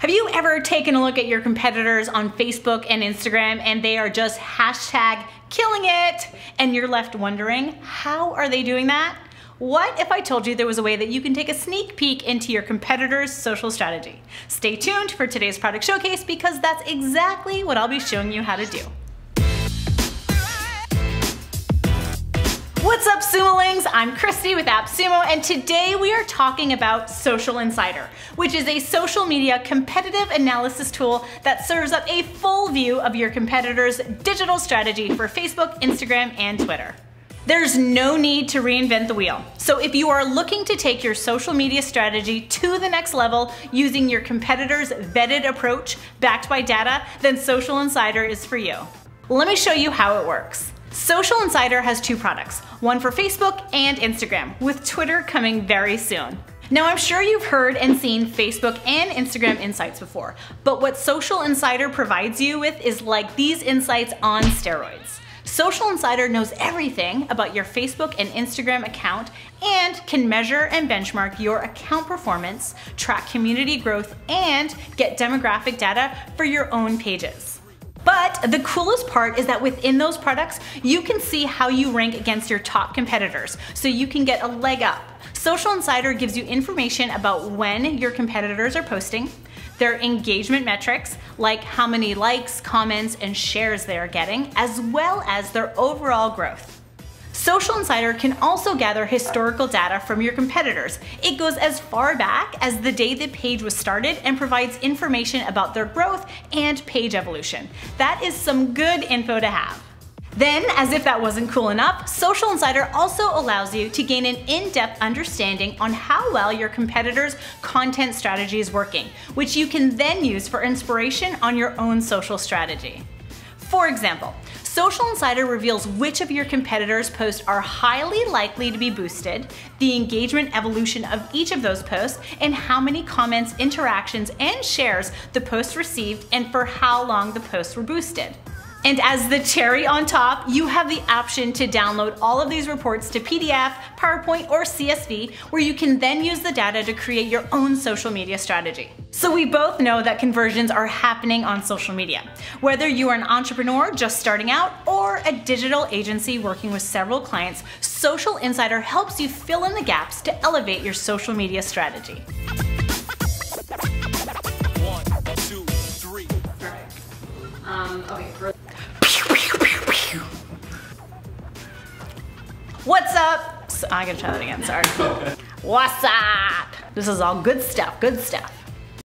Have you ever taken a look at your competitors on Facebook and Instagram and they are just hashtag killing it and you're left wondering, how are they doing that? What if I told you there was a way that you can take a sneak peek into your competitor's social strategy? Stay tuned for today's product showcase because that's exactly what I'll be showing you how to do. Sumolings? I'm Christy with AppSumo and today we are talking about Socialinsider, which is a social media competitive analysis tool that serves up a full view of your competitor's digital strategy for Facebook, Instagram, and Twitter. There's no need to reinvent the wheel. So if you are looking to take your social media strategy to the next level using your competitor's vetted approach backed by data, then Socialinsider is for you. Let me show you how it works. Socialinsider has two products, one for Facebook and Instagram, with Twitter coming very soon. Now I'm sure you've heard and seen Facebook and Instagram insights before, but what Socialinsider provides you with is like these insights on steroids. Socialinsider knows everything about your Facebook and Instagram account and can measure and benchmark your account performance, track community growth, and get demographic data for your own pages. The coolest part is that within those products, you can see how you rank against your top competitors, so you can get a leg up. Socialinsider gives you information about when your competitors are posting, their engagement metrics, like how many likes, comments, and shares they are getting, as well as their overall growth. Socialinsider can also gather historical data from your competitors. It goes as far back as the day the page was started and provides information about their growth and page evolution. That is some good info to have. Then, as if that wasn't cool enough, Socialinsider also allows you to gain an in-depth understanding on how well your competitor's content strategy is working, which you can then use for inspiration on your own social strategy. For example, Socialinsider reveals which of your competitors' posts are highly likely to be boosted, the engagement evolution of each of those posts, and how many comments, interactions, and shares the post received and for how long the posts were boosted. And as the cherry on top, you have the option to download all of these reports to PDF, PowerPoint, or CSV, where you can then use the data to create your own social media strategy. So we both know that conversions are happening on social media. Whether you are an entrepreneur just starting out or a digital agency working with several clients, Socialinsider helps you fill in the gaps to elevate your social media strategy. What's up? So, I gotta try that again, sorry. What's up? This is all good stuff, good stuff.